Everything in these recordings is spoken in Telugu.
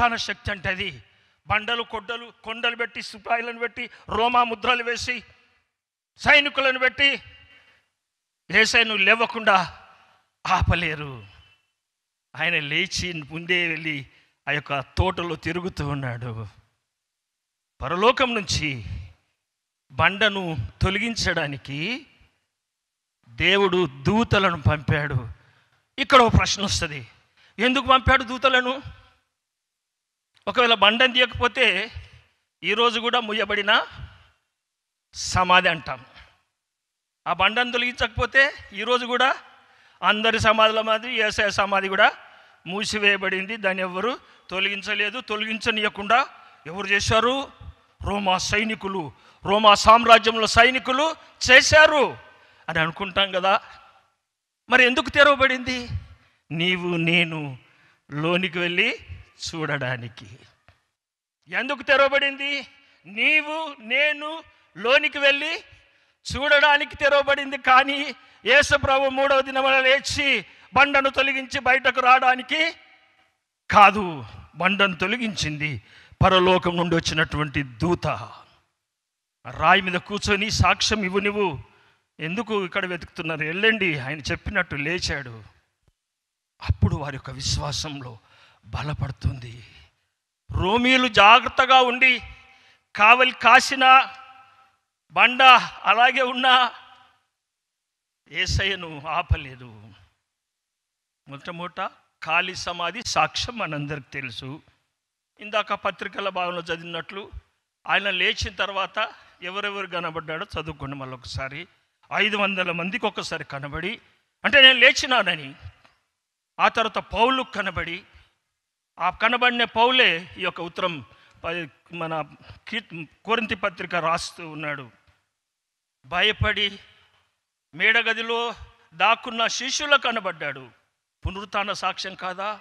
పునరుత్థాన శక్తి అంటే అది. బండలు కొడ్డలు కొండలు పెట్టి సిపాయిలను పెట్టి రోమా ముద్రలు వేసి సైనికులను పెట్టి ఏసైను లేవకుండా ఆపలేరు. ఆయన లేచి ముందే వెళ్ళి ఆ యొక్క తోటలో తిరుగుతూ ఉన్నాడు. పరలోకం నుంచి బండను తొలగించడానికి దేవుడు దూతలను పంపాడు. ఇక్కడ ఒక ప్రశ్న వస్తుంది. ఎందుకు పంపాడు దూతలను? ఒకవేళ బండను తీయకపోతే ఈరోజు కూడా ముయ్యబడిన సమాధి అంటాం. ఆ బండను తొలగించకపోతే ఈరోజు కూడా అందరి సమాధుల మాదిరి వ్యవసాయ సమాధి కూడా మూసివేయబడింది. దాన్ని ఎవరు తొలగించలేదు. తొలగించనీయకుండా ఎవరు చేశారు? రోమా సైనికులు రోమా సామ్రాజ్యంలో సైనికులు చేశారు అని అనుకుంటాం కదా. మరి ఎందుకు తెరవబడింది? నీవు నేను లోనికి వెళ్ళి చూడడానికి. ఎందుకు తెరవబడింది? నీవు నేను లోనికి వెళ్ళి చూడడానికి తెరవబడింది కానీ యేసుప్రభు మూడవ దినమున లేచి బండను తొలగించి బయటకు రావడానికి కాదు. బండను తొలగించింది పరలోకం నుండి వచ్చినటువంటి దూత. రాయి మీద కూర్చొని సాక్ష్యం ఇవ్వు నువ్వు ఎందుకు ఇక్కడ వెతుకుతున్నారు? వెళ్ళండి. ఆయన చెప్పినట్టు లేచాడు. అప్పుడు వారి యొక్క విశ్వాసంలో బలపడుతుంది. రోమీలు జాగ్రత్తగా ఉండి కావలి కాసిన బండ అలాగే ఉన్నా ఏసయ్యను ఆపలేదు. మొట్టమొదట ఖాళీ సమాధి సాక్ష్యం మనందరికి తెలుసు. ఇందాక పత్రికల భాగంలో చదివినట్లు ఆయన లేచిన తర్వాత ఎవరెవరు కనబడ్డాడో చదువుకోండి మళ్ళీ ఒకసారి ఐదు వందల మందికి ఒకసారి కనబడి అంటే నేను లేచినానని ఆ తర్వాత పౌలు కనబడి ఆ కనబడిన పౌలే ఈ యొక్క ఉత్తరం ప- మన కీర్తి కోరింతి పత్రిక రాస్తూ ఉన్నాడు. భయపడి మేడగదిలో దాక్కున్న శిష్యులకు కనబడ్డాడు. పునరుత్న సాక్ష్యం కాదా?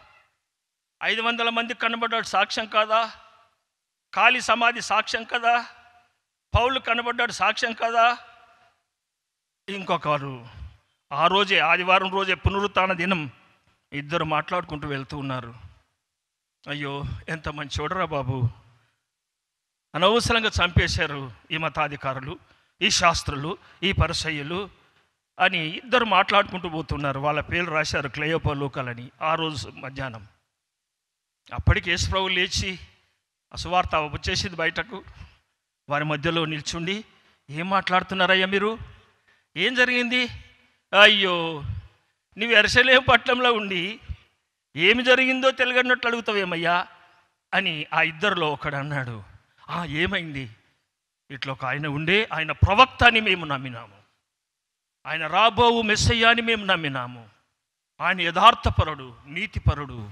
ఐదు వందల మంది కనబడ్డాడు సాక్ష్యం కాదా? ఖాళీ సమాధి సాక్ష్యం కదా? పౌలు కనబడ్డాడు సాక్ష్యం కదా? ఇంకొకరు ఆ రోజే ఆదివారం రోజే పునరుత్న దినం ఇద్దరు మాట్లాడుకుంటూ వెళ్తూ ఉన్నారు. అయ్యో ఎంత మంచి చూడరా బాబు. అనవసరంగా చంపేశారు ఈ మతాధికారులు ఈ శాస్త్రులు ఈ పరిసయ్యులు అని ఇద్దరు మాట్లాడుకుంటూ పోతున్నారు. వాళ్ళ పేర్లు రాశారు క్లయోపలోకలని ఆ రోజు మధ్యాహ్నం. అప్పటికి యేసుప్రభు లేచి అసువార్త వచ్చేసింది బయటకు. వారి మధ్యలో నిల్చుండి ఏం మాట్లాడుతున్నారయ్యా మీరు? ఏం జరిగింది? అయ్యో నీవు ఎరసలేం పట్టణంలో ఉండి ఏమి జరిగిందో తెలియనట్లు అడుగుతావేమయ్యా? అని ఆ ఇద్దరిలో ఒకడు అన్నాడు "ఆ, ఏమైంది? ఇట్లా ఒక ఆయన ఉండే ఆయన ప్రవక్త అని మేము నమ్మినాము. ఆయన రాబోవు మెస్సయ్య అని మేము నమ్మినాము. ఆయన యథార్థపరుడు నీతిపరుడు.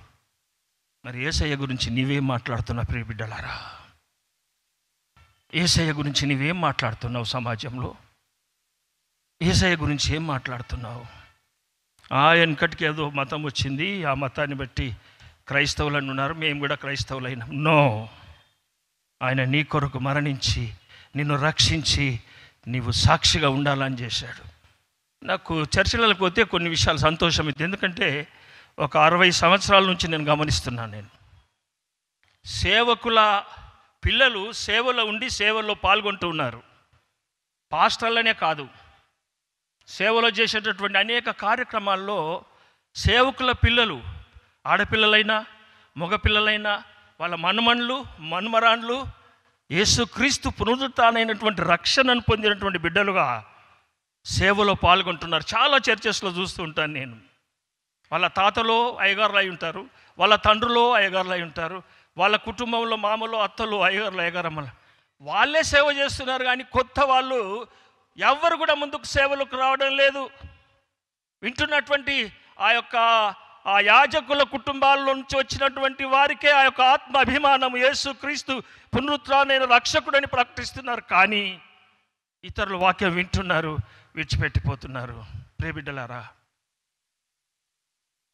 మరి ఏసయ్య గురించి నీవేం మాట్లాడుతున్నావు ప్రియబిడ్డలారా ఏసయ్య గురించి నీవేం మాట్లాడుతున్నావు సమాజంలో? ఏసయ్య గురించి ఏం మాట్లాడుతున్నావు? వెనకటికి ఏదో మతం వచ్చింది ఆ మతాన్ని బట్టి క్రైస్తవులను ఉన్నారు. మేము కూడా క్రైస్తవులైనాం. నో. ఆయన నీ కొరకు మరణించి నిన్ను రక్షించి నీవు సాక్షిగా ఉండాలని చేశాడు. నాకు చర్చలకు పోతే కొన్ని విషయాలు సంతోషం ఇది ఎందుకంటే ఒక అరవై సంవత్సరాల నుంచి నేను గమనిస్తున్నాను నేను. సేవకుల పిల్లలు సేవలో ఉండి సేవల్లో పాల్గొంటూ ఉన్నారు. పాస్టర్లనే కాదు. సేవలో చేసేటటువంటి అనేక కార్యక్రమాల్లో సేవకుల పిల్లలు ఆడపిల్లలైనా మగపిల్లలైనా వాళ్ళ మనుమన్లు మన్మరాన్లు యేసుక్రీస్తు పునరుద్ధానైనటువంటి రక్షణను పొందినటువంటి బిడ్డలుగా సేవలో పాల్గొంటున్నారు. చాలా చర్చెస్లో చూస్తూ ఉంటాను నేను. వాళ్ళ తాతలో అయ్యగారులు అయి ఉంటారు వాళ్ళ తండ్రులో అయ్యగారులు అయి ఉంటారు వాళ్ళ కుటుంబంలో మామలో అత్తలు అయ్యగారులు అయ్యగారమ్మలు వాళ్ళే సేవ చేస్తున్నారు కానీ కొత్త వాళ్ళు ఎవ్వరు కూడా ముందుకు సేవలకు రావడం లేదు. వింటున్నటువంటి ఆ యొక్క ఆ యాజకుల కుటుంబాల నుంచి వచ్చినటువంటి వారికే ఆ యొక్క ఆత్మ అభిమానం యేసు క్రీస్తు పునరుత్నైన రక్షకుడని ప్రకటిస్తున్నారు. కానీ ఇతరులు వాక్యం వింటున్నారు విడిచిపెట్టిపోతున్నారు. ప్రేబిడ్డలారా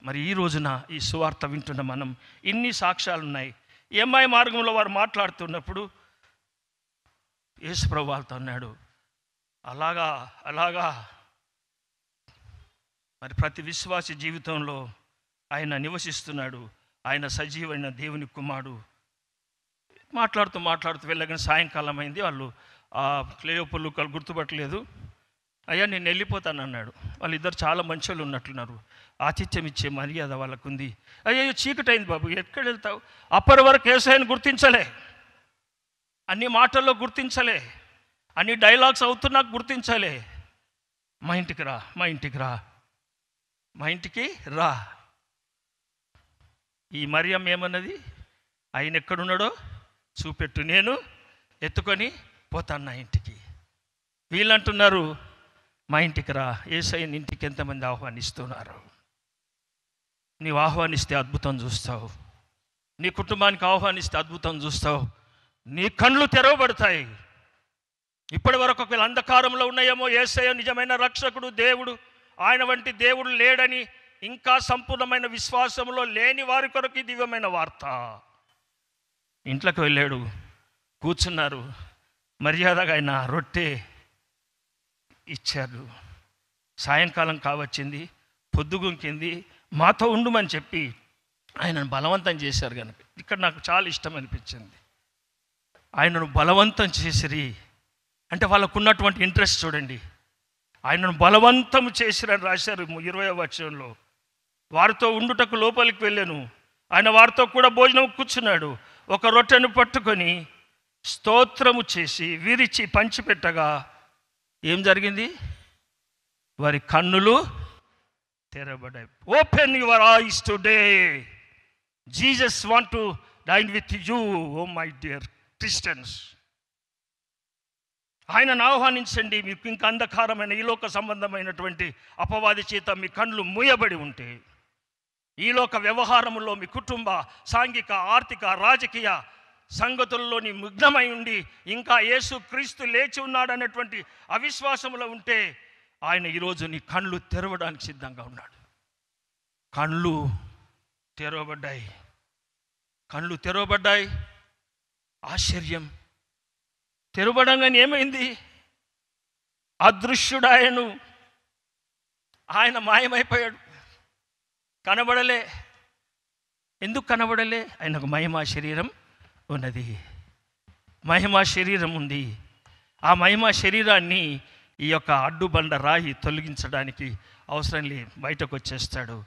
మరి ఈ రోజున ఈ సువార్త వింటున్న మనం ఇన్ని సాక్ష్యాలు ఉన్నాయి ఎంఐ మార్గంలో వారు మాట్లాడుతున్నప్పుడు యేసుప్రభు వాళ్ళతో అన్నాడు అలాగా అలాగా. మరి ప్రతి విశ్వాసి జీవితంలో ఆయన నివసిస్తున్నాడు. ఆయన సజీవైన దేవుని కుమారుడు. మాట్లాడుతూ మాట్లాడుతూ వెళ్ళగానే సాయంకాలం అయింది వాళ్ళు ఆ క్లేయోపులు వాళ్ళు గుర్తుపట్టలేదు. అయ్యా నేను వెళ్ళిపోతాను అన్నాడు వాళ్ళిద్దరు చాలా మంచోళ్ళు ఉన్నట్లున్నారు. ఆతిథ్యం ఇచ్చే మర్యాద వాళ్ళకుంది. అయ్యో చీకటి అయింది బాబు. ఎక్కడ వెళ్తావు? అప్పటి వరకు ఏసైని గుర్తించలే. అన్ని మాటల్లో గుర్తించలే. అన్ని డైలాగ్స్ అవుతూ నాకు గుర్తించాలి. మా ఇంటికి రా మా ఇంటికి రా మా ఇంటికి రా. ఈ మరియం ఏమన్నది? ఆయన ఎక్కడున్నాడో చూపెట్టు నేను ఎత్తుకొని పోతాను నా ఇంటికి. వీళ్ళంటున్నారు మా ఇంటికి రా ఏసైన్ ఇంటికి ఎంతమంది ఆహ్వానిస్తున్నారు? నీవు ఆహ్వానిస్తే అద్భుతం చూస్తావు. నీ కుటుంబానికి ఆహ్వానిస్తే అద్భుతం చూస్తావు. నీ కళ్ళు తెరవబడతాయి. ఇప్పటి వరకు ఒకవేళ అంధకారంలో ఉన్నాయేమో ఏసయ నిజమైన రక్షకుడు దేవుడు. ఆయన వంటి దేవుడు లేడని ఇంకా సంపూర్ణమైన విశ్వాసంలో లేని వారి కొరకు ఈ దివ్యమైన వార్త. ఇంట్లోకి వెళ్ళాడు. కూర్చున్నారు. మర్యాదగా ఆయన రొట్టె ఇచ్చారు. సాయంకాలం కావచ్చింది. పొద్దుగుంకింది. మాతో ఉండుమని చెప్పి ఆయనను బలవంతం చేశారు కనుక ఇక్కడ నాకు చాలా ఇష్టం అనిపించింది. ఆయనను బలవంతం చేసిరి. అంటే వాళ్ళకు ఉన్నటువంటి ఇంట్రెస్ట్ చూడండి. ఆయనను బలవంతం చేసిరని రాశారు ఇరవై వచనంలో. వారితో ఉండుటకు లోపలికి వెళ్ళాను. ఆయన వారితో కూడా భోజనం కూర్చున్నాడు. ఒక రొట్టెను పట్టుకొని స్తోత్రము చేసి విరిచి పంచిపెట్టగా ఏం జరిగింది? వారి కన్నులు తెరబడాయి open your eyes today Jesus want to dine with you O my dear Christians ఆయనను ఆహ్వానించండి. మీకు ఇంకా అంధకారమైన ఈలోక సంబంధమైనటువంటి అపవాది చేత మీ కళ్ళు మూయబడి ఉంటే ఈలోక వ్యవహారములో మీ కుటుంబ సాంఘిక ఆర్థిక రాజకీయ సంగతుల్లోని ముగ్ధమై ఉండి ఇంకా యేసు క్రీస్తు లేచి ఉన్నాడు అనేటువంటి అవిశ్వాసంలో ఉంటే ఆయన ఈరోజు నీ కళ్ళు తెరవడానికి సిద్ధంగా ఉన్నాడు. కళ్ళు తెరవబడ్డాయి. కళ్ళు తెరవబడ్డాయి. ఆశ్చర్యం. తెరవడంగానే ఏమైంది? అదృశ్యుడాయను. ఆయన మాయమైపోయాడు. కనబడలే. ఎందుకు కనబడలే? ఆయనకు మహిమా శరీరం ఉన్నది. మహిమా శరీరం ఉంది. ఆ మహిమా శరీరాన్ని ఈ యొక్క అడ్డుబండ రాయి తొలగించడానికి అవసరం లే బయటకు వచ్చేస్తాడు.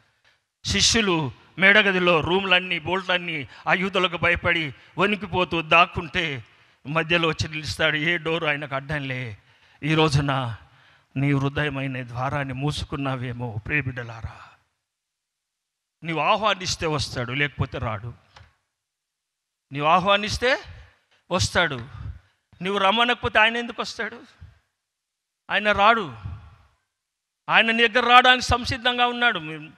శిష్యులు మేడగదిలో రూమ్లన్నీ బోల్ట్లన్నీ ఆ యూదులకు భయపడి వణికిపోతూ దాక్కుంటే మధ్యలో వచ్చి నిలుస్తాడు ఏ డోరు ఆయనకు అడ్డంలే ఈ రోజున నీ హృదయమైన ద్వారాన్ని మూసుకున్నావేమో ప్రేబిడ్డలారా నీవు ఆహ్వానిస్తే వస్తాడు లేకపోతే రాడు. నీవు ఆహ్వానిస్తే వస్తాడు. నువ్వు రమ్మనకపోతే ఆయన ఎందుకు వస్తాడు? ఆయన రాడు. ఆయన నీ దగ్గర రావడానికి సంసిద్ధంగా ఉన్నాడు. హృదయమనేడు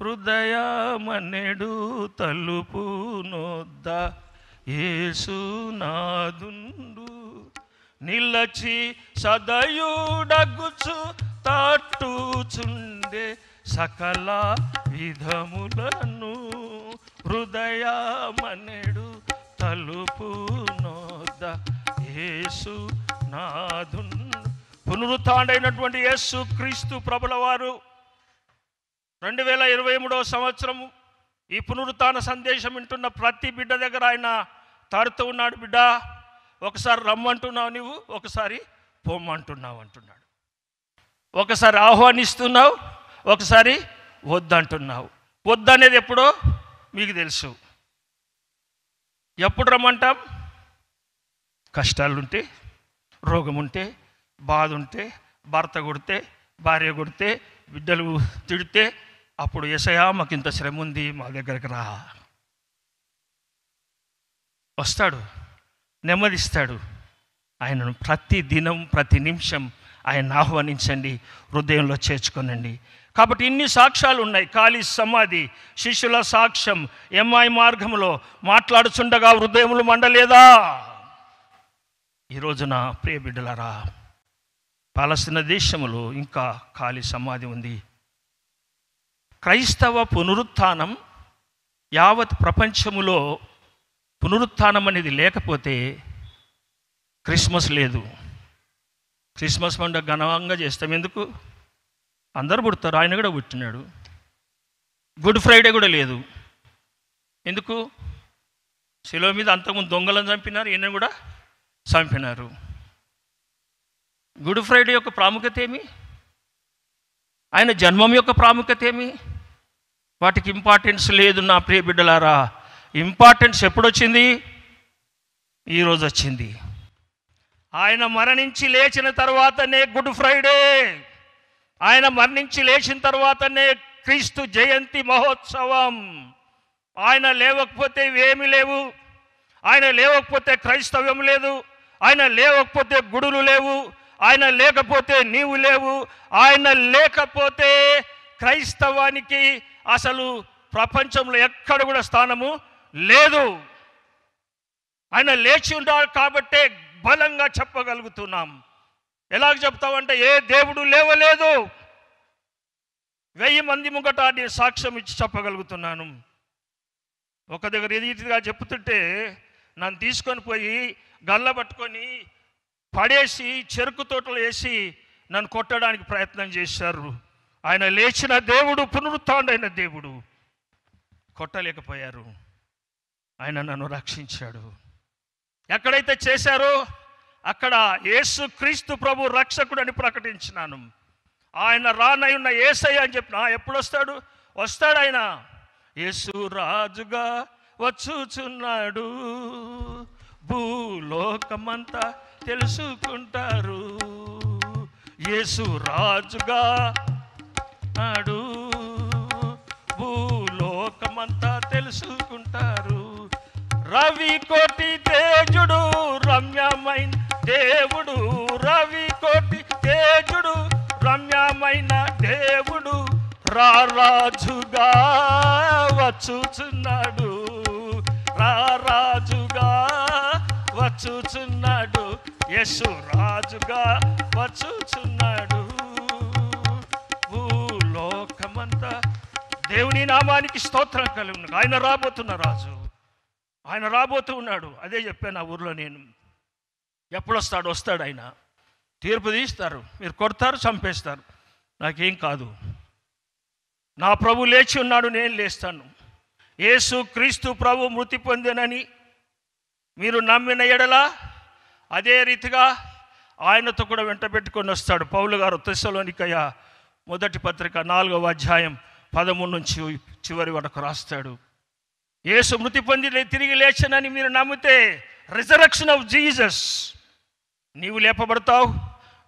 హృదయమనెడు తలుపు నొద్దా. ఏసునాదుండు నిలచి సదయుడగుచు తట్టుచుండే సకల విధములను హృదయమనెడు తలుపు నోద యేసు నాదుండు పునరుత్డైనటువంటి యేసు క్రీస్తు ప్రభుల వారు రెండు వేల ఇరవై మూడవ సంవత్సరము ఈ పునరుత్న సందేశం వింటున్న ప్రతి బిడ్డ దగ్గర ఆయన తాడుతూ ఉన్నాడు బిడ్డ ఒకసారి రమ్మంటున్నావు నువ్వు ఒకసారి పొమ్మంటున్నావు అంటున్నాడు. ఒకసారి ఆహ్వానిస్తున్నావు ఒకసారి వద్దంటున్నావు. వద్దనేది ఎప్పుడో మీకు తెలుసు. ఎప్పుడు రమ్మంటాం? కష్టాలుంటే రోగం ఉంటే బాధ ఉంటే భర్త కొడితే భార్య కొడితే బిడ్డలు తిడితే అప్పుడు ఎసయా మాకు ఇంత శ్రమ ఉంది మా దగ్గరికి రా. వస్తాడు నెమ్మదిస్తాడు. ఆయనను ప్రతి దినం ప్రతి నిమిషం ఆయన ఆహ్వానించండి హృదయంలో చేర్చుకోనండి. కాబట్టి ఇన్ని సాక్ష్యాలు ఉన్నాయి. ఖాళీ సమాధి శిష్యుల సాక్ష్యం ఎంఐ మార్గంలో మాట్లాడుచుండగా హృదయములు మండలేదా? ఈ రోజున ప్రియ బిడ్డలారా పాలసిన దేశములో ఇంకా ఖాళీ సమాధి ఉంది. క్రైస్తవ పునరుత్థానం యావత్ ప్రపంచములో పునరుత్థానం అనేది లేకపోతే క్రిస్మస్ లేదు. క్రిస్మస్ పండుగ ఘనంగా చేస్తాం. ఎందుకు? అందరు పుడతారు. ఆయన కూడా పుట్టినాడు. గుడ్ ఫ్రైడే కూడా లేదు. ఎందుకు? శిలో మీద అంతకుముందు దొంగలను చంపినారు. ఈయన కూడా చంపినారు. గుడ్ ఫ్రైడే యొక్క ప్రాముఖ్యత ఏమి? ఆయన జన్మం యొక్క ప్రాముఖ్యత ఏమి? వాటికి ఇంపార్టెన్స్ లేదు నా ప్రియ బిడ్డలారా. ఇంపార్టెన్స్ ఎప్పుడొచ్చింది? ఈరోజు వచ్చింది ఆయన మరణించి లేచిన తర్వాతనే గుడ్ ఫ్రైడే. ఆయన మరణించి లేచిన తర్వాతనే క్రీస్తు జయంతి మహోత్సవం. ఆయన లేవకపోతే ఇవేమి లేవు. ఆయన లేవకపోతే క్రైస్తవ్యం లేదు. ఆయన లేవకపోతే గుడులు లేవు. ఆయన లేకపోతే నీవు లేవు. ఆయన లేకపోతే క్రైస్తవానికి అసలు ప్రపంచంలో ఎక్కడ కూడా స్థానము లేదు. ఆయన లేచి ఉన్నాడు కాబట్టే బలంగా చెప్పగలుగుతున్నాం. ఎలాగ చెప్తామంటే ఏ దేవుడు లేవలేదు. వెయ్యి మంది ముంగట నేను సాక్ష్యం ఇచ్చి చెప్పగలుగుతున్నాను. ఒక దగ్గర ఈ రీతిగా చెప్తుంటే నన్ను తీసుకొని పోయి గల్ల పట్టుకొని పడేసి చెరుకు తోటలు వేసి నన్ను కొట్టడానికి ప్రయత్నం చేశారు. ఆయన లేచిన దేవుడు పునరుత్డైన దేవుడు కొట్టలేకపోయారు. ఆయన నన్ను రక్షించాడు. ఎక్కడైతే చేశారో అక్కడ యేసు క్రీస్తు ప్రభు రక్షకుడు అని ప్రకటించినాను. ఆయన రానై ఉన్న ఏసయ్య అని చెప్పిన ఎప్పుడు వస్తాడు వస్తాడు ఆయన. యేసు రాజుగా వచ్చుచున్నాడు. భూలోకమంతా తెలుసుకుంటారు. యేసు రాజుగా నాడు భూలోకమంతా తెలుసుకుంటారు. రవి కోటి తేజుడు రమ్యమైన దేవుడు. రవి కోటి తేజుడు రమ్యమైన దేవుడు. రారాజుగా వచ్చుచున్నాడు. రారాజుగా వచ్చుచున్నాడు. యశు రాజుగా వచ్చుచున్నాడు. భూలోకమంతా దేవుని నామానికి స్తోత్రం కలుగును. ఆయన రాబోతున్న రాజు. ఆయన రాబోతూ ఉన్నాడు. అదే చెప్పాను ఆ ఊర్లో నేను. ఎప్పుడు వస్తాడు వస్తాడు ఆయన. తీర్పు తీస్తారు. మీరు కొడతారు చంపేస్తారు. నాకేం కాదు. నా ప్రభు లేచి ఉన్నాడు నేను లేస్తాను. యేసు క్రీస్తు ప్రభు మృతి పొందినని మీరు నమ్మిన ఎడల అదే రీతిగా ఆయనతో కూడా వెంట పెట్టుకొని వస్తాడు. పౌలు గారు తెస్సలోనికయ్య మొదటి పత్రిక నాలుగవ అధ్యాయం పదమూడు నుంచి చివరి వరకు రాస్తాడు. యేసు మృతి పొంది తిరిగి లేచనని మీరు నమ్మితే రిజరక్షన్ ఆఫ్ జీసస్ నీవు లేపబడతావు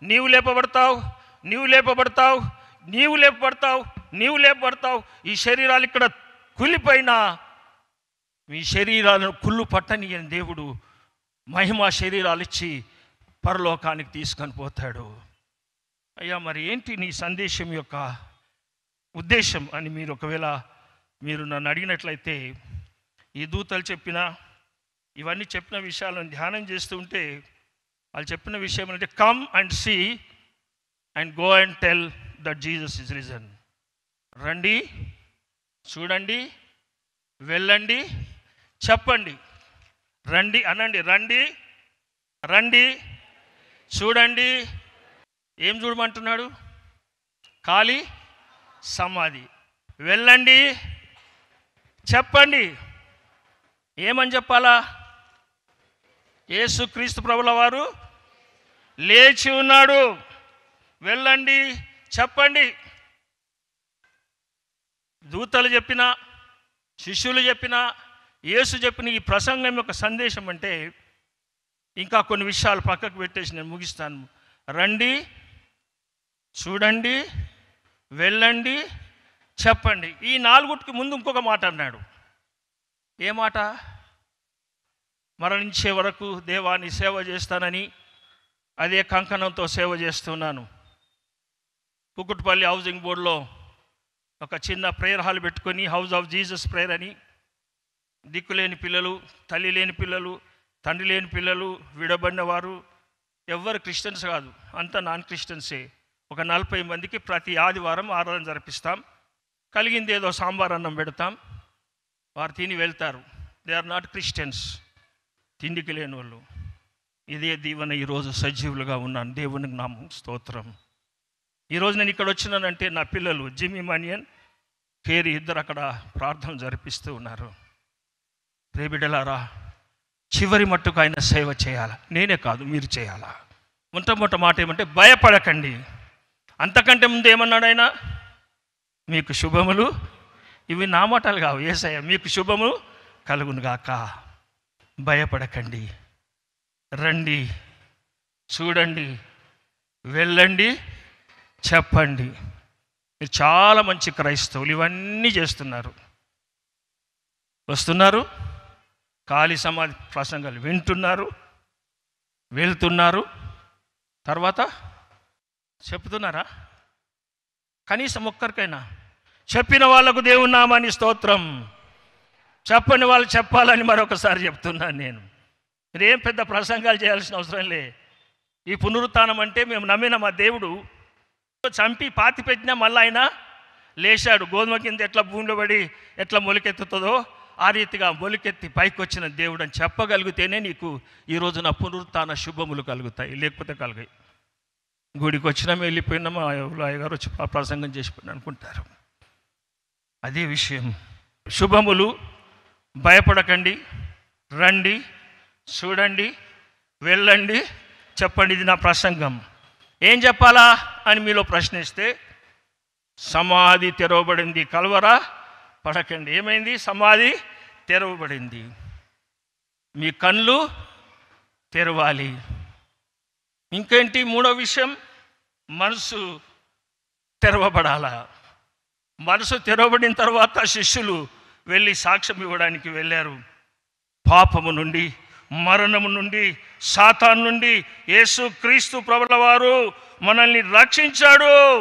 నీవు లేపబడతావు నీవు లేపబడతావు నీవు లేపబడతావు నీవు లేపబడతావు. ఈ శరీరాలు ఇక్కడ కులిపోయినా మీ శరీరాలను కుళ్ళు పట్టనియని దేవుడు మహిమ శరీరాలు ఇచ్చి పరలోకానికి తీసుకొని పోతాడు. అయ్యా మరి ఏంటి నీ సందేశం యొక్క ఉద్దేశం అని మీరు ఒకవేళ మీరు నన్ను అడిగినట్లయితే ఈ దూతలు చెప్పిన ఇవన్నీ చెప్పిన విషయాలను ధ్యానం చేస్తూ ఉంటే వాళ్ళు చెప్పిన విషయం ఏంటంటే come and see and go and tell that Jesus is reason రండి చూడండి వెళ్ళండి చెప్పండి. రండి అనండి రండి రండి చూడండి. ఏం చూడమంటున్నాడు? ఖాళీ సమాధి. వెళ్ళండి చెప్పండి. ఏమని చెప్పాలా? యేసుక్రీస్తు ప్రభుల వారు లేచి ఉన్నాడు. వెళ్ళండి చెప్పండి. దూతలు చెప్పిన శిష్యులు చెప్పిన యేసు చెప్పిన ఈ ప్రసంగం యొక్క సందేశం అంటే ఇంకా కొన్ని విషయాలు పక్కకు పెట్టేసి నేను ముగిస్తాను. రండి చూడండి వెళ్ళండి చెప్పండి. ఈ నాలుగుటికి ముందు ఇంకొక మాట అన్నాడు. ఏ మాట? మరణించే వరకు దేవాన్ని సేవ చేస్తానని అదే కంకణంతో సేవ చేస్తున్నాను. కుకుట్పల్లి హౌసింగ్ బోర్డులో ఒక చిన్న ప్రేయర్ హాల్ పెట్టుకొని హౌస్ ఆఫ్ జీసస్ ప్రేయర్ అని దిక్కులేని పిల్లలు తల్లి లేని పిల్లలు తండ్రి లేని పిల్లలు విడబడిన వారు ఎవ్వరు క్రిస్టియన్స్ కాదు. అంతా నాన్ క్రిస్టియన్సే ఒక నలభై మందికి ప్రతి ఆదివారం ఆరాధన జరిపిస్తాం. కలిగింది ఏదో సాంబార్ అన్నం పెడతాం. వారు తిని వెళ్తారు. దే ఆర్ నాట్ క్రిస్టియన్స్ తిండికి లేని వాళ్ళు ఇదే దీవెన ఈరోజు సజీవులుగా ఉన్నాను. దేవునికి నామం స్తోత్రం. ఈరోజు నేను ఇక్కడ వచ్చినానంటే నా పిల్లలు జిమ్మి మనియన్ కేరి ఇద్దరు అక్కడ ప్రార్థన జరిపిస్తూ ఉన్నారు. రేబిడలారా చివరి మట్టుకు ఆయన సేవ చేయాలా? నేనే కాదు మీరు చేయాలా? మొట్టమొట్ట మాట ఏమంటే భయపడకండి. అంతకంటే ముందు ఏమన్నాడు ఆయన? మీకు శుభములు ఇవి నా మాటలు కావు. ఏసయ్య మీకు శుభము కలుగునుగాక. భయపడకండి. రండి చూడండి వెళ్ళండి చెప్పండి. మీరు చాలా మంచి క్రైస్తవులు. ఇవన్నీ చేస్తున్నారు. వస్తున్నారు. ఖాళీ సమాధి ప్రసంగాలు వింటున్నారు వెళ్తున్నారు. తర్వాత చెప్తున్నారా? కనీసం ఒక్కరికైనా చెప్పిన వాళ్ళకు దేవుని నామాని స్తోత్రం. చెప్పని వాళ్ళు చెప్పాలని మరొకసారి చెప్తున్నాను నేను. మీరేం పెద్ద ప్రసంగాలు చేయాల్సిన అవసరం లే. ఈ పునరుత్నం అంటే మేము నమ్మిన మా దేవుడు చంపి పాతి పెట్టినా మళ్ళీ ఆయన లేచాడు గోధుమ కింద ఎట్లా భూమిలో పడి ఎట్లా మొలికెత్తుతుందో ఆ రీతిగా మొలికెత్తి పైకి వచ్చిన దేవుడు అని చెప్పగలిగితేనే నీకు ఈ రోజున పునరుత్న శుభములు కలుగుతాయి. లేకపోతే కలుగాయి. గుడికి వచ్చినా వెళ్ళిపోయినా మా అయ్యగారు వచ్చి ప్రసంగం చేసిపోయిన అనుకుంటారు. అదే విషయం. శుభములు భయపడకండి రండి చూడండి వెళ్ళండి చెప్పండి ఇది నా ప్రసంగం. ఏం చెప్పాలా అని మీలో ప్రశ్నిస్తే సమాధి తెరవబడింది కలవరా? పడకండి. ఏమైంది? సమాధి తెరవబడింది. మీ కళ్ళు తెరవాలి. ఇంకేంటి? మూడో విషయం మనసు తెరవబడాలా? మనసు తెరవబడిన తర్వాత శిష్యులు వెళ్ళి సాక్ష్యం ఇవ్వడానికి వెళ్ళారు. పాపము నుండి మరణము నుండి సాతాన్ నుండి యేసు క్రీస్తు ప్రభుల వారు మనల్ని రక్షించాడు.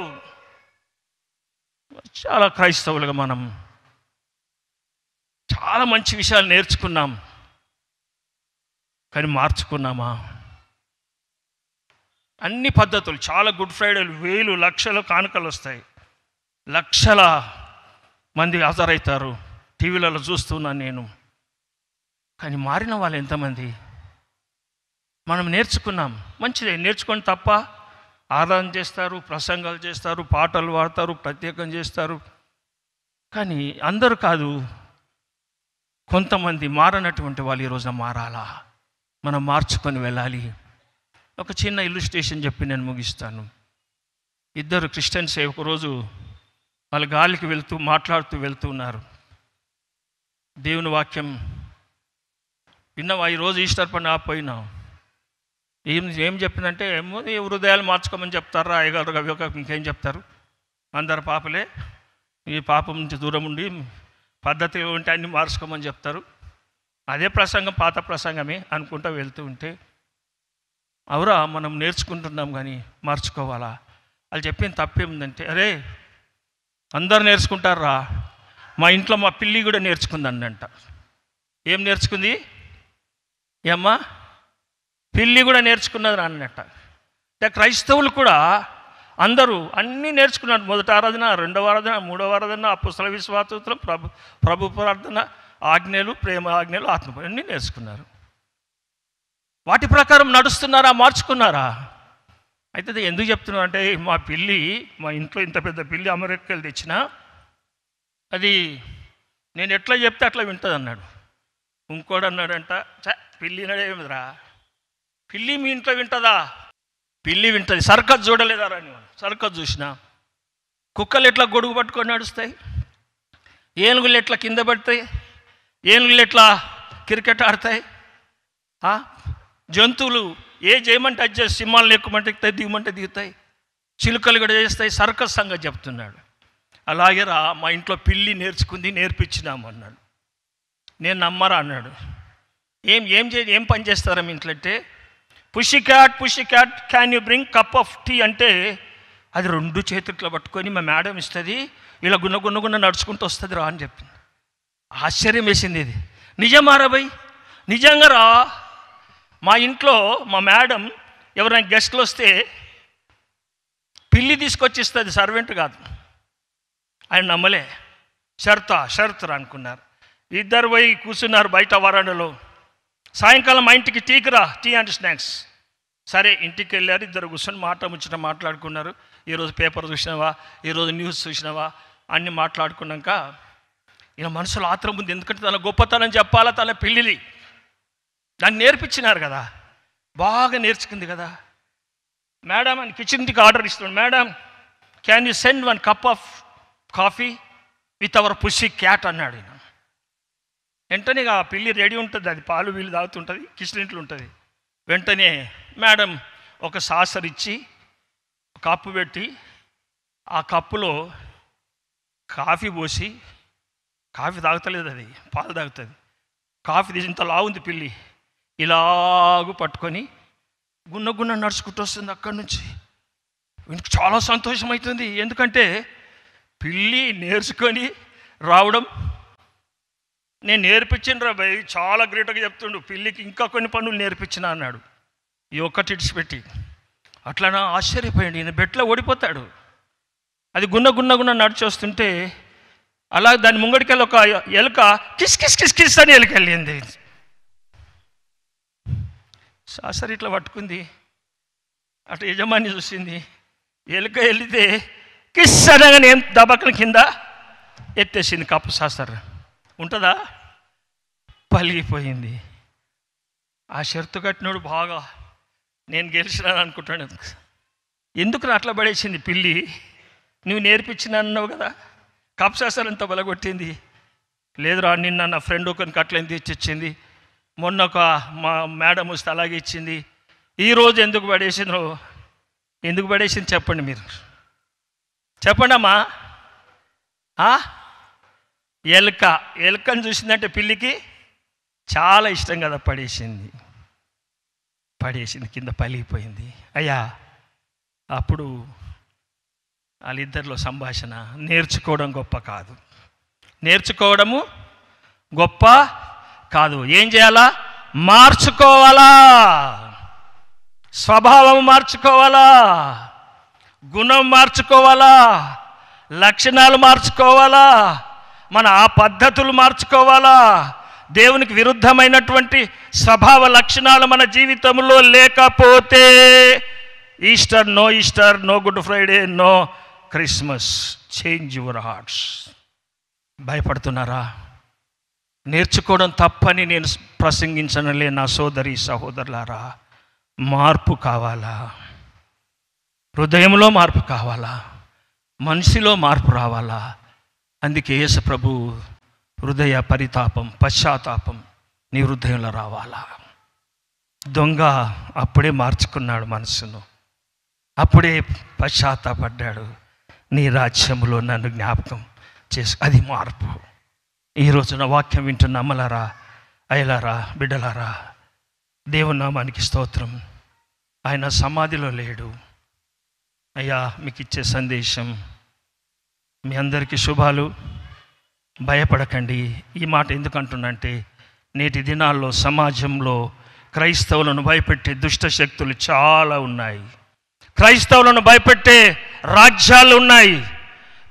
చాలా క్రైస్తవులుగా మనం చాలా మంచి విషయాలు నేర్చుకున్నాం. కానీ మార్చుకున్నామా? అన్ని పద్ధతులు చాలా గుడ్ ఫ్రైడేలు వేలు లక్షలు కానుకలు వస్తాయి. లక్షల మంది హాజరవుతారు. టీవీలలో చూస్తున్నాను నేను. కానీ మారిన వాళ్ళు ఎంతమంది? మనం నేర్చుకున్నాం. మంచిదే నేర్చుకొని తప్ప ఆరాధన చేస్తారు ప్రసంగాలు చేస్తారు పాటలు పాడతారు ప్రత్యేకం చేస్తారు. కానీ అందరూ కాదు కొంతమంది మారనటువంటి వాళ్ళు ఈరోజున మారాలా? మనం మార్చుకొని వెళ్ళాలి. ఒక చిన్న ఇల్లుస్ట్రేషన్ చెప్పి నేను ముగిస్తాను. ఇద్దరు క్రిస్టియన్స్ ఒకరోజు వాళ్ళు గాలికి వెళ్తూ మాట్లాడుతూ వెళ్తూ ఉన్నారు. దేవుని వాక్యం విన్నావా? ఈరోజు ఈస్టర్ పండుగ పోయినా ఏం ఏం చెప్పిందంటే ఏమో హృదయాలు మార్చుకోమని చెప్తారా? అయ్యగారు అవి ఒక ఇంకేం చెప్తారు? అందరు పాపలే. ఈ పాపం నుంచి దూరం ఉండి పద్ధతి ఉంటే అన్ని మార్చుకోమని చెప్తారు. అదే ప్రసంగం పాత ప్రసంగమే అనుకుంటూ వెళ్తూ ఉంటే. అవురా మనం నేర్చుకుంటున్నాం కానీ మార్చుకోవాలా? వాళ్ళు చెప్పిన తప్పేముందంటే అరే అందరు నేర్చుకుంటారా? మా ఇంట్లో మా పిల్లి కూడా నేర్చుకుందండంట ఏం నేర్చుకుంది? ఏమ్మా? పిల్లి కూడా నేర్చుకున్నది అన్నట్ట అంటే క్రైస్తవులు కూడా అందరూ అన్నీ నేర్చుకున్నారు. మొదటి ఆరాధన రెండవ ఆరాధన మూడవ ఆరాధన అప్పుసల విశ్వాసూత్రం ప్రభు ప్రభు ప్రార్థన ఆజ్ఞలు ప్రేమ ఆజ్ఞలు ఆత్మ అన్నీ నేర్చుకున్నారు. వాటి ప్రకారం నడుస్తున్నారా? మార్చుకున్నారా? అయితే అది ఎందుకు చెప్తున్నారు అంటే మా పిల్లి మా ఇంట్లో ఇంత పెద్ద పిల్లి అమెరికాలు తెచ్చిన అది నేను ఎట్లా చెప్తే అట్లా వింటుంది అన్నాడు. ఇంకోడు అన్నాడంట చ పిల్లి నడేమిదిరా పిల్లి మీ ఇంట్లో వింటుందా? పిల్లి వింటుంది. సర్కస్ చూడలేదా అని సర్కస్ చూసిన? కుక్కలు ఎట్లా గొడుగు పట్టుకొని నడుస్తాయి? ఏనుగులు ఎట్లా కింద పడతాయి? ఏనుగులు ఎట్లా క్రికెట్ ఆడతాయి? జంతువులు ఏ చేయమంటే అది చేసి సింహాలను ఎక్కుమంటే ఎక్కుతాయి దిగమంటే దిగుతాయి. చిలుకలు కూడా చేస్తాయి సర్కస్ సంగతి చెప్తున్నాడు. అలాగే రా మా ఇంట్లో పిల్లి నేర్చుకుంది నేర్పించినాము అన్నాడు. నేను నమ్మరా అన్నాడు. ఏం ఏం చే ఏం పని చేస్తారా మీ ఇంట్లో అంటే pussy cat pussy cat can you bring cup of tea అంటే అది రెండు చేతుల్లో పట్టుకొని మా మేడం ఇస్తుంది ఇలా గున్న గున్న గున్న నడుచుకుంటూ వస్తుంది రా అని చెప్పింది. ఆశ్చర్యం వేసింది ఇది. నిజమారా భయ్ నిజంగా రా మా ఇంట్లో మా మేడం ఎవరైనా గెస్ట్లు వస్తే పిల్లి తీసుకొచ్చి ఇస్తుంది సర్వెంట్ కాదు. ఆయన నమ్మలే. షర్తా షర్తురా అనుకున్నారు. ఇద్దరు పోయి కూర్చున్నారు బయట వరండలో. సాయంకాలం మా ఇంటికి టీకి రా టీ అండ్ స్నాక్స్. సరే ఇంటికి వెళ్ళారు ఇద్దరు కూర్చొని మాట ముచ్చట మాట్లాడుకున్నారు. ఈరోజు పేపర్ చూసినావా? ఈరోజు న్యూస్ చూసినావా? అన్ని మాట్లాడుకున్నాక ఈయన మనసులో ఆత్రం ఉంది. ఎందుకంటే తన గొప్పతనం చెప్పాలా తన పెళ్ళిని దాన్ని నేర్పించినారు కదా. బాగా నేర్చుకుంది కదా. మేడం అని కిచెన్కి ఆర్డర్ ఇస్తున్నాడు. Madam can you send one cup of coffee with our pussy cat అన్నాడు ఈయన. వెంటనే ఇక ఆ పిల్లి రెడీ ఉంటుంది. అది పాలు వీళ్ళు తాగుతుంటుంది కిచెన్ ఇంట్లో ఉంటుంది. వెంటనే మేడం ఒక సాసర్ ఇచ్చి కప్పు పెట్టి ఆ కప్పులో కాఫీ పోసి కాఫీ తాగుతలేదు అది పాలు తాగుతుంది. కాఫీ తీసి ఇంత లావుంది పిల్లి. ఇలాగు పట్టుకొని గున్న గున్న నడుచుకుంటూ వస్తుంది అక్కడి నుంచి. వీనికి చాలా సంతోషం అవుతుంది ఎందుకంటే పిల్లి నేర్చుకొని రావడం నేను నేర్పించిన రా భయ్ చాలా గ్రేట్గా చెప్తుండు. పిల్లికి ఇంకా కొన్ని పనులు నేర్పించిన అన్నాడు. ఈ ఒక్కటి ఇడిచిపెట్టి. అట్లా ఆశ్చర్యపోయాడు. ఈయన బెట్లో ఓడిపోతాడు. అది గున్న గున్న గున్న నడిచి వస్తుంటే అలా దాని ముంగడికెళ్ళి ఒక ఎలుక కిస్ కిస్ కిస్ కిస్ అని ఎలుకెళ్ళింది సాసరి ఇట్లా పట్టుకుంది. అటు యజమాని చూసింది. ఎలుక వెళితే కిస్ అనగానే ఏం కింద ఎత్తేసింది కప్పు సాసర్ ఉంటుందా? పలిగిపోయింది. ఆ షర్తు కట్టినోడు బాగా నేను గెలిచినాను అనుకుంటాను ఎందుకు అట్లా పడేసింది పిల్లి? నువ్వు నేర్పించిన అన్నావు కదా. కప్సాసర్ అంత బలగొట్టింది. లేదురా నిన్న నా ఫ్రెండ్ ఒకరికి అట్లని తెచ్చిచ్చింది? మొన్న ఒక మా మేడం వస్తే అలాగే ఇచ్చింది. ఈరోజు ఎందుకు పడేసిందో ఎందుకు పడేసింది చెప్పండి మీరు. చెప్పండి అమ్మా ఎలుక. ఎలుకను చూసిందంటే పిల్లికి చాలా ఇష్టం కదా పడేసింది. పడేసింది కింద పలిగిపోయింది అయ్యా అప్పుడు వాళ్ళిద్దరిలో సంభాషణ నేర్చుకోవడం గొప్ప కాదు. నేర్చుకోవడము గొప్ప కాదు. ఏం చేయాలా? మార్చుకోవాలా. స్వభావం మార్చుకోవాలా. గుణం మార్చుకోవాలా. లక్షణాలు మార్చుకోవాలా. మన ఆ పద్ధతులు మార్చుకోవాలా. దేవునికి విరుద్ధమైనటువంటి స్వభావ లక్షణాలు మన జీవితంలో లేకపోతే Easter no Easter no good Friday no Christmas. Change your hearts. భయపడుతున్నారా? నేర్చుకోవడం తప్పని నేను ప్రసంగించనులే నా సోదరి సహోదరులారా. మార్పు కావాలా? హృదయంలో మార్పు కావాలా? మనిషిలో మార్పు రావాలా? అందుకే యేసు ప్రభు హృదయ పరితాపం పశ్చాత్తాపం నీ హృదయంలో రావాలా? దొంగ అప్పుడే మార్చుకున్నాడు మనసును. అప్పుడే పశ్చాత్తాపడ్డాడు. నీ రాజ్యంలో నన్ను జ్ఞాపకం చేసు అది మార్పు. ఈ రోజున వాక్యం వింటున్న అమ్మలారా అయలారా బిడ్డలారా దేవునామానికి స్తోత్రం. ఆయన సమాధిలో లేడు. అయ్యా మీకు ఇచ్చే సందేశం మీ అందరికీ శుభాలు. భయపడకండి. ఈ మాట ఎందుకు అంటున్నంటే నేటి దినాల్లో సమాజంలో క్రైస్తవులను భయపెట్టే దుష్ట శక్తులు చాలా ఉన్నాయి. క్రైస్తవులను భయపెట్టే రాజ్యాలు ఉన్నాయి.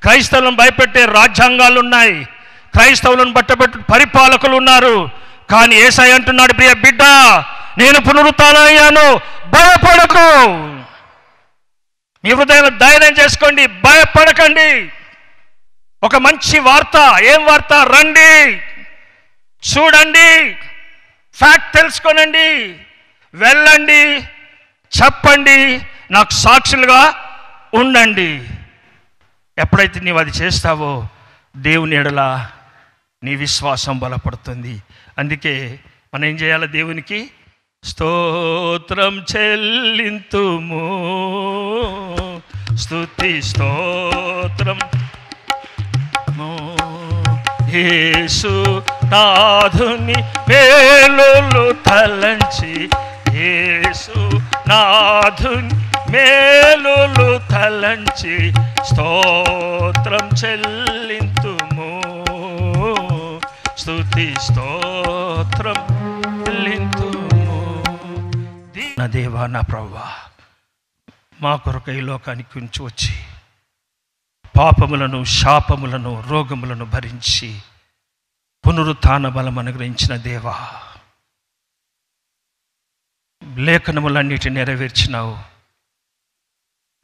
క్రైస్తవులను భయపెట్టే రాజ్యాంగాలు ఉన్నాయి. క్రైస్తవులను బట్టబెట్టు పరిపాలకులు ఉన్నారు. కానీ ఏసై అంటున్నాడు ప్రియ బిడ్డ నేను పునరుత్నయ్యాను భయపడకు. మీ హృదయం ధైర్యం చేసుకోండి భయపడకండి. ఒక మంచి వార్త ఏం వార్త? రండి. చూడండి. ఫ్యాక్ట్ తెలుసుకోనండి. వెళ్ళండి. చెప్పండి. నాకు సాక్షులుగా ఉండండి. ఎప్పుడైతే నీవు అది చేస్తావో దేవుని ఎడలా నీ విశ్వాసం బలపడుతుంది. అందుకే మనం ఏం చేయాలి దేవునికి? స్తోత్రం చెల్లింతుము. స్తుతి స్తోత్రం. యేసు నాథుని మేలులు తలంచి. యేసు నాథుని మేలులు తలంచి. స్తోత్రం చెల్లింతుము. స్థుతి స్తోత్రం చెల్లింతుము. నా దేవా నా ప్రవ్వా మా కొరకు ఈ లోకానికి ఉంచి వచ్చి పాపములను శాపములను రోగములను భరించి పునరుత్న బలం అనుగ్రహించిన దేవా లేఖనములన్నిటి నెరవేర్చినావు.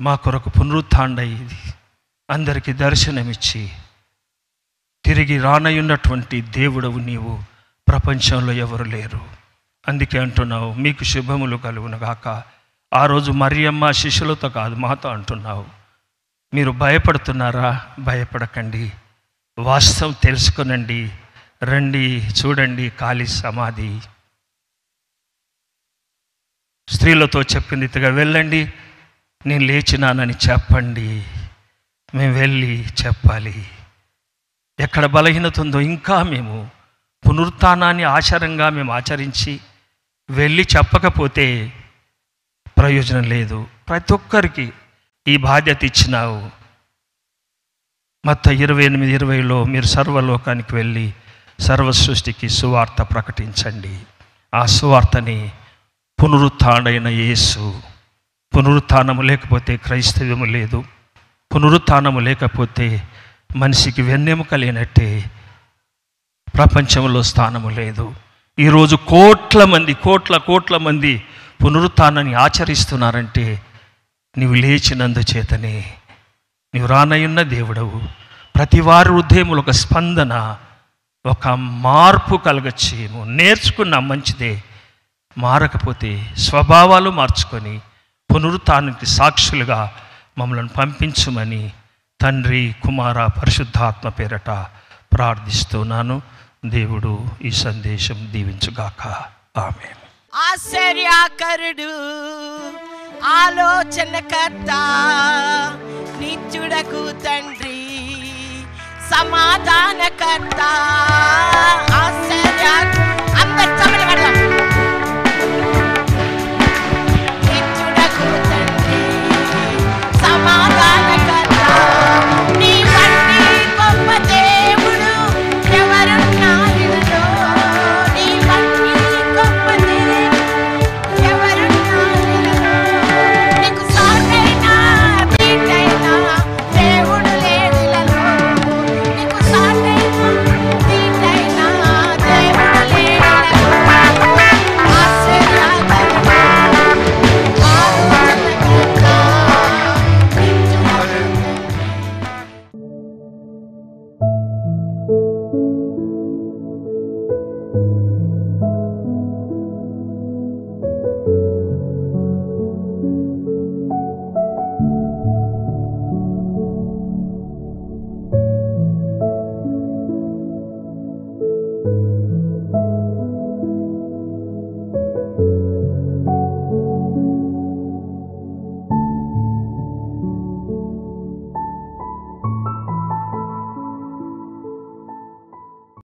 మా కొరకు పునరుత్డయి అందరికీ దర్శనమిచ్చి తిరిగి రానయ్యున్నటువంటి దేవుడవు నీవు. ప్రపంచంలో ఎవరు లేరు. అందుకే అంటున్నావు మీకు శుభములు కలుగునగాక ఆ రోజు మరియమ్మ శిష్యులతో కాదు మాతో అంటున్నావు. మీరు భయపడుతున్నారా? భయపడకండి. వాస్తవం తెలుసుకునండి. రండి చూడండి ఖాళీ సమాధి. స్త్రీలతో చెప్పింది ఇతగా వెళ్ళండి నేను లేచినానని చెప్పండి. మేము వెళ్ళి చెప్పాలి. ఎక్కడ బలహీనత ఉందో ఇంకా మేము పునరుత్నాన్ని ఆచారంగా మేము ఆచరించి వెళ్ళి చెప్పకపోతే ప్రయోజనం లేదు. ప్రతి ఒక్కరికి ఈ బాధ్యత ఇచ్చినావు. మొత్తం ఇరవై ఎనిమిది ఇరవైలో మీరు సర్వలోకానికి వెళ్ళి సర్వ సృష్టికి సువార్త ప్రకటించండి. ఆ సువార్తని పునరుత్డైన యేసు. పునరుత్నము లేకపోతే క్రైస్తవ్యము లేదు. పునరుత్నము లేకపోతే మనిషికి వెన్నెముక లేనట్టే ప్రపంచంలో స్థానము లేదు. ఈరోజు కోట్ల మంది కోట్ల కోట్ల మంది పునరుత్నాన్ని ఆచరిస్తున్నారంటే నీవు లేచినందుచేతనే నీవు రానయ్యున్న దేవుడవు. ప్రతి వారి హృదయములు ఒక స్పందన ఒక మార్పు కలగచ్చేము. నేర్చుకున్న మంచిదే. మారకపోతే స్వభావాలు మార్చుకొని పునరుత్నానికి సాక్షులుగా మమ్మల్ని పంపించుమని తండ్రి కుమార పరిశుద్ధాత్మ పేరట ప్రార్థిస్తున్నాను దేవుడు ఈ సందేశం దీవించుగాక. ఆమె ఆశ్చర్యాకరుడు ఆలోచనకర్త నిత్యుడకు తండ్రి సమాధానకర్త ఆశ్చర్య అందరి తమిళ నిత్యుడకు తండ్రి సమాధాన